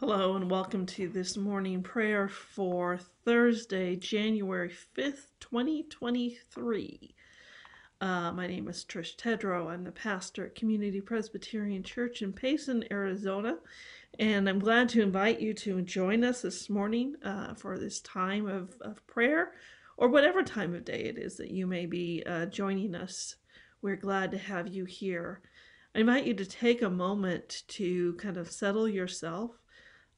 Hello, and welcome to this morning prayer for Thursday, January 5th, 2023. Uh, my name is Trish Tedrow. I'm the pastor at Community Presbyterian Church in Payson, Arizona, and I'm glad to invite you to join us this morning uh, for this time of, of prayer or whatever time of day it is that you may be uh, joining us. We're glad to have you here. I invite you to take a moment to kind of settle yourself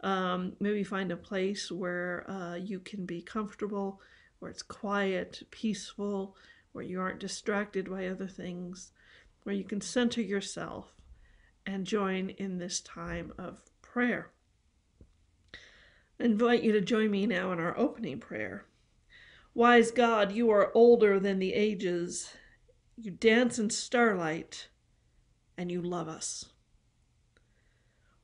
um, maybe find a place where uh, you can be comfortable, where it's quiet, peaceful, where you aren't distracted by other things, where you can center yourself and join in this time of prayer. I invite you to join me now in our opening prayer. Wise God, you are older than the ages. You dance in starlight, and you love us.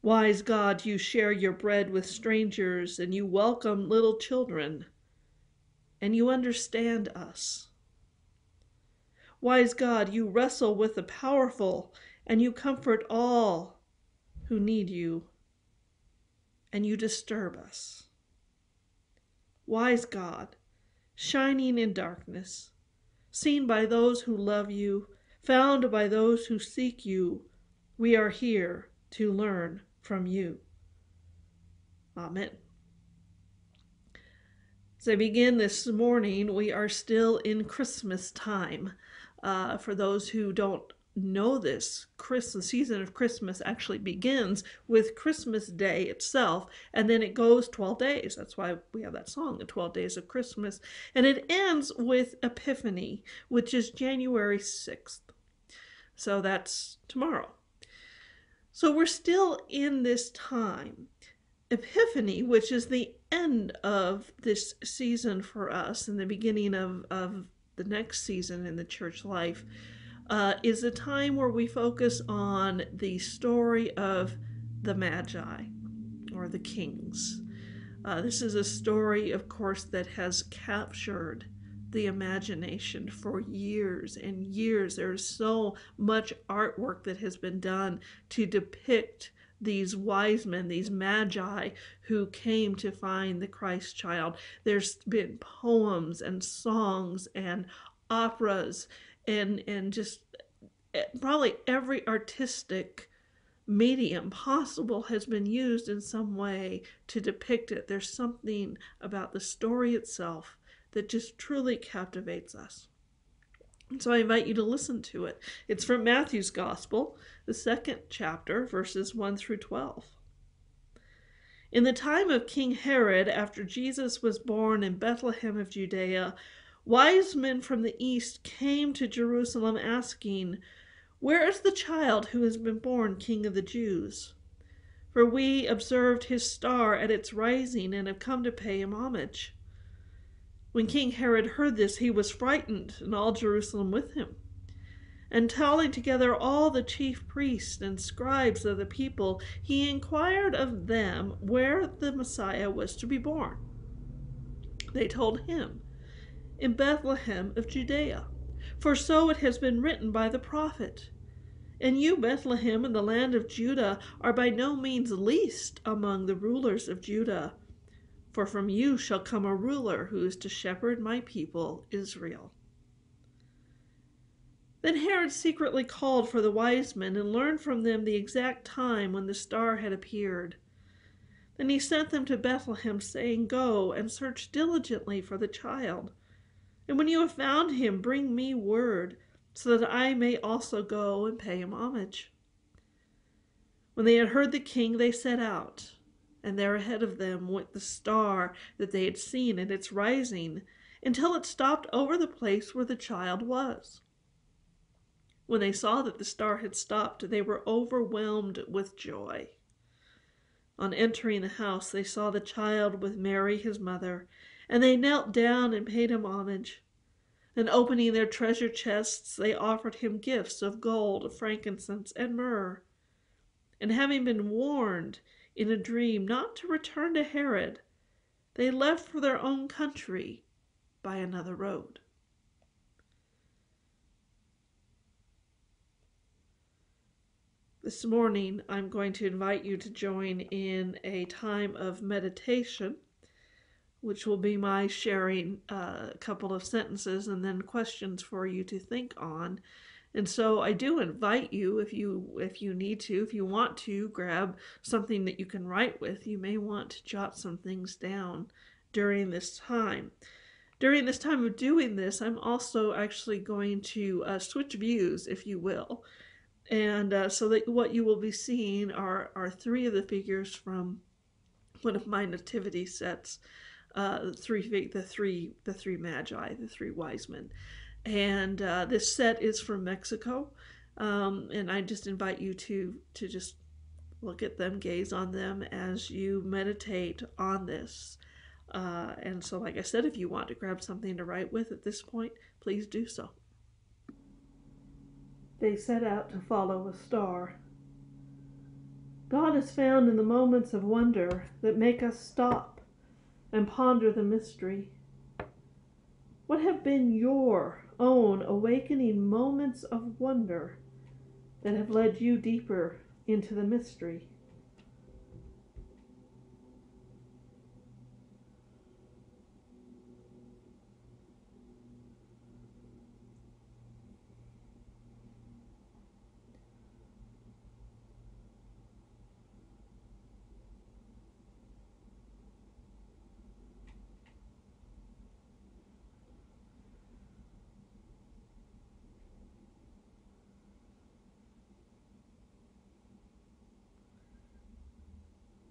Wise God, you share your bread with strangers and you welcome little children, and you understand us. Wise God, you wrestle with the powerful and you comfort all who need you, and you disturb us. Wise God, shining in darkness, seen by those who love you, found by those who seek you, we are here to learn from you. Amen. As I begin this morning, we are still in Christmas time. Uh, for those who don't know this, Christmas season of Christmas actually begins with Christmas Day itself, and then it goes 12 days. That's why we have that song, the 12 Days of Christmas. And it ends with Epiphany, which is January 6th. So that's tomorrow. So we're still in this time. Epiphany, which is the end of this season for us and the beginning of, of the next season in the church life, uh, is a time where we focus on the story of the Magi or the kings. Uh, this is a story, of course, that has captured the imagination for years and years. There's so much artwork that has been done to depict these wise men, these magi who came to find the Christ child. There's been poems and songs and operas and and just eh, probably every artistic medium possible has been used in some way to depict it. There's something about the story itself that just truly captivates us. So I invite you to listen to it. It's from Matthew's Gospel, the second chapter, verses 1 through 12. In the time of King Herod, after Jesus was born in Bethlehem of Judea, wise men from the east came to Jerusalem asking, Where is the child who has been born King of the Jews? For we observed his star at its rising and have come to pay him homage. When King Herod heard this, he was frightened, and all Jerusalem with him. And calling together all the chief priests and scribes of the people, he inquired of them where the Messiah was to be born. They told him, In Bethlehem of Judea, for so it has been written by the prophet. And you, Bethlehem, in the land of Judah, are by no means least among the rulers of Judah for from you shall come a ruler who is to shepherd my people Israel. Then Herod secretly called for the wise men and learned from them the exact time when the star had appeared. Then he sent them to Bethlehem, saying, Go and search diligently for the child. And when you have found him, bring me word, so that I may also go and pay him homage. When they had heard the king, they set out and there ahead of them went the star that they had seen at its rising, until it stopped over the place where the child was. When they saw that the star had stopped, they were overwhelmed with joy. On entering the house, they saw the child with Mary, his mother, and they knelt down and paid him homage. And opening their treasure chests, they offered him gifts of gold, frankincense, and myrrh. And having been warned in a dream not to return to Herod, they left for their own country by another road. This morning, I'm going to invite you to join in a time of meditation, which will be my sharing a couple of sentences and then questions for you to think on. And so I do invite you if you if you need to, if you want to grab something that you can write with, you may want to jot some things down during this time. During this time of doing this, I'm also actually going to uh, switch views, if you will. And uh, so that what you will be seeing are, are three of the figures from one of my nativity sets, uh, three the three the three magi, the three wise men, and uh, this set is from Mexico. Um, and I just invite you to to just look at them, gaze on them as you meditate on this. Uh, and so, like I said, if you want to grab something to write with at this point, please do so. They set out to follow a star. God is found in the moments of wonder that make us stop and ponder the mystery. What have been your own awakening moments of wonder that have led you deeper into the mystery?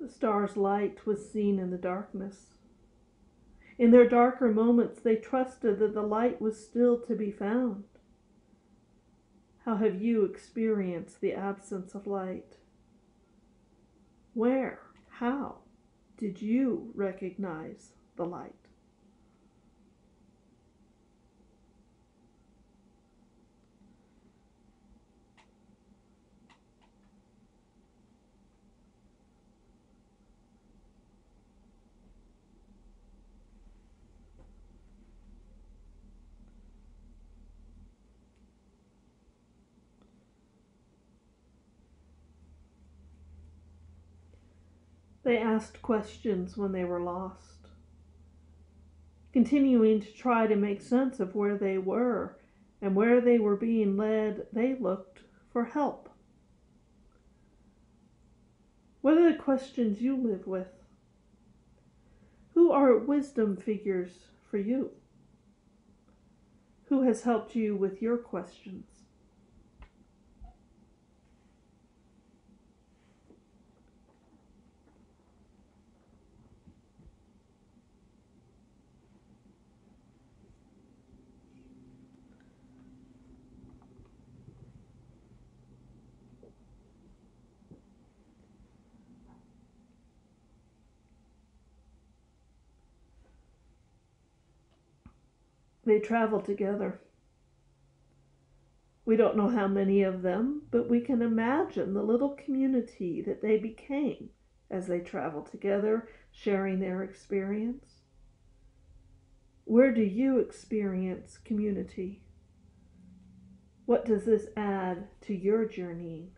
The star's light was seen in the darkness. In their darker moments, they trusted that the light was still to be found. How have you experienced the absence of light? Where, how did you recognize the light? They asked questions when they were lost, continuing to try to make sense of where they were and where they were being led. They looked for help. What are the questions you live with? Who are wisdom figures for you? Who has helped you with your questions? They travel together. We don't know how many of them, but we can imagine the little community that they became as they traveled together, sharing their experience. Where do you experience community? What does this add to your journeying?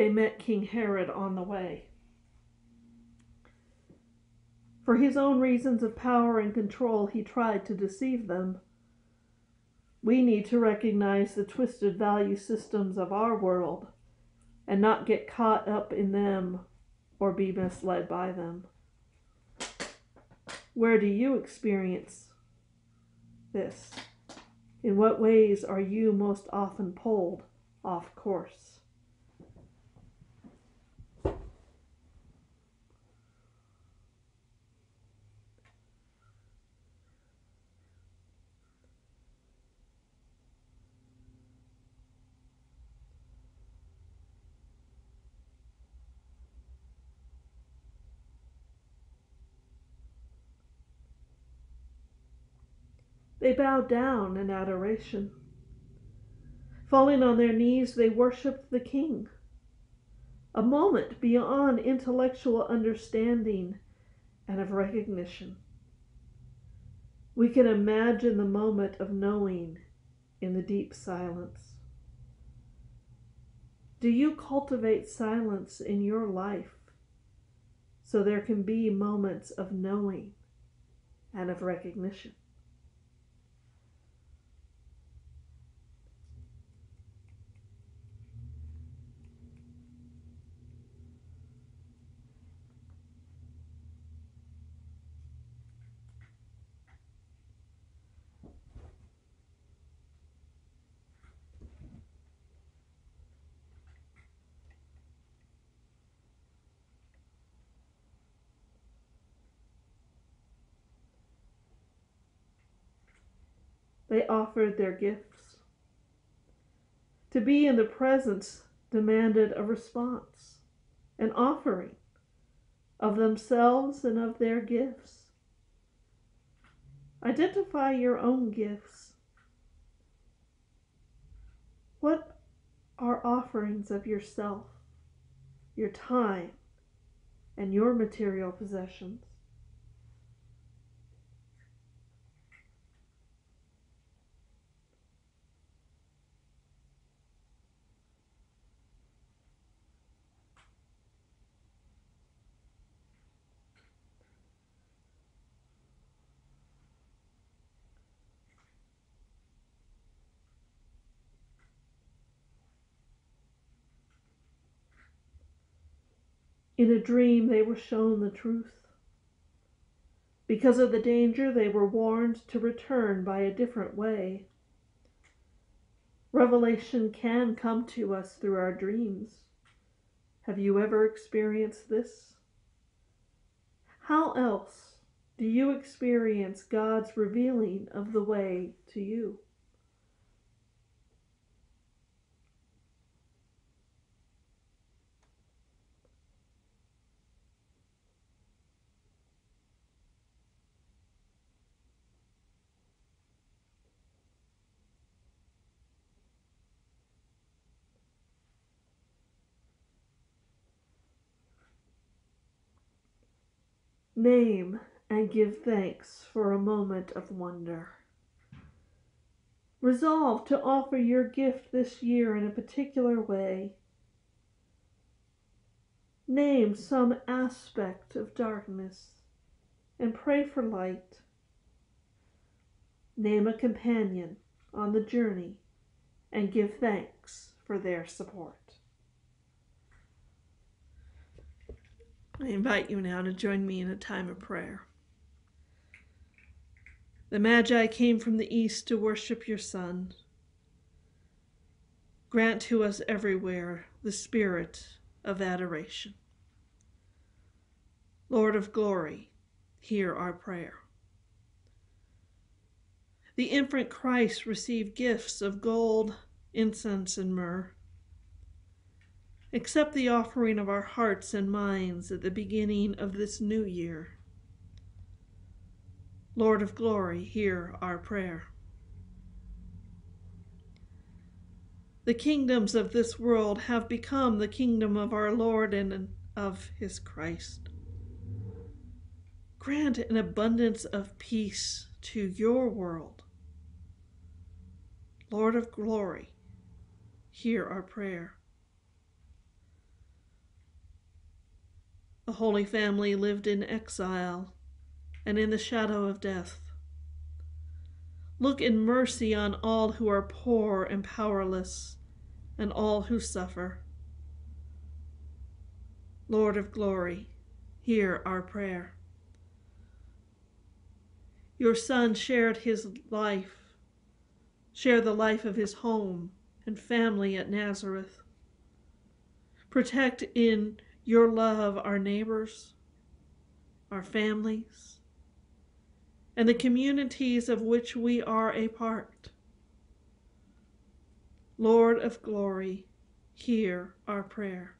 They met King Herod on the way. For his own reasons of power and control, he tried to deceive them. We need to recognize the twisted value systems of our world and not get caught up in them or be misled by them. Where do you experience this? In what ways are you most often pulled off course? They bowed down in adoration. Falling on their knees, they worshiped the King. A moment beyond intellectual understanding and of recognition. We can imagine the moment of knowing in the deep silence. Do you cultivate silence in your life so there can be moments of knowing and of recognition? They offered their gifts. To be in the presence demanded a response, an offering of themselves and of their gifts. Identify your own gifts. What are offerings of yourself, your time, and your material possessions? In a dream, they were shown the truth. Because of the danger, they were warned to return by a different way. Revelation can come to us through our dreams. Have you ever experienced this? How else do you experience God's revealing of the way to you? Name and give thanks for a moment of wonder. Resolve to offer your gift this year in a particular way. Name some aspect of darkness and pray for light. Name a companion on the journey and give thanks for their support. I invite you now to join me in a time of prayer. The Magi came from the east to worship your Son. Grant to us everywhere the spirit of adoration. Lord of glory, hear our prayer. The infant Christ received gifts of gold, incense, and myrrh. Accept the offering of our hearts and minds at the beginning of this new year. Lord of glory, hear our prayer. The kingdoms of this world have become the kingdom of our Lord and of his Christ. Grant an abundance of peace to your world. Lord of glory, hear our prayer. The Holy Family lived in exile and in the shadow of death. Look in mercy on all who are poor and powerless, and all who suffer. Lord of glory, hear our prayer. Your Son shared his life, share the life of his home and family at Nazareth. Protect in your love our neighbors, our families, and the communities of which we are a part. Lord of glory, hear our prayer.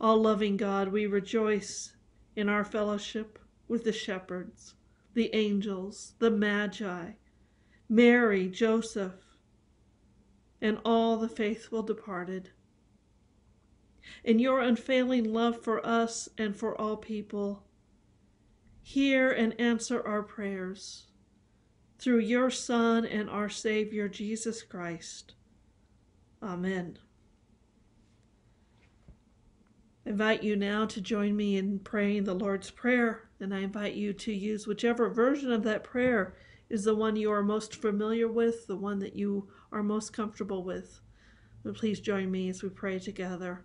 All loving God, we rejoice in our fellowship with the shepherds, the angels, the Magi, Mary, Joseph, and all the faithful departed. In your unfailing love for us and for all people, hear and answer our prayers through your Son and our Savior, Jesus Christ. Amen. I invite you now to join me in praying the Lord's Prayer, and I invite you to use whichever version of that prayer is the one you are most familiar with, the one that you are most comfortable with. But please join me as we pray together.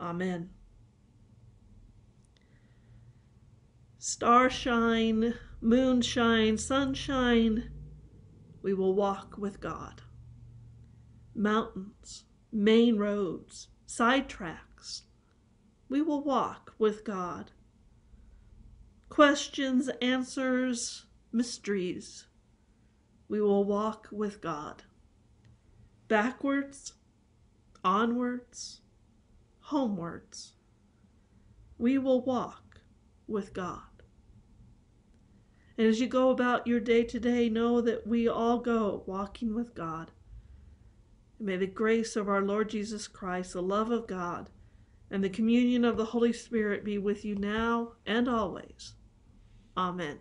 Amen. Starshine, moonshine, sunshine, we will walk with God. Mountains, main roads, side tracks, we will walk with God. Questions, answers, mysteries, we will walk with God. Backwards, onwards, homewards, we will walk with God. And as you go about your day to day, know that we all go walking with God. And may the grace of our Lord Jesus Christ, the love of God, and the communion of the Holy Spirit be with you now and always. Amen.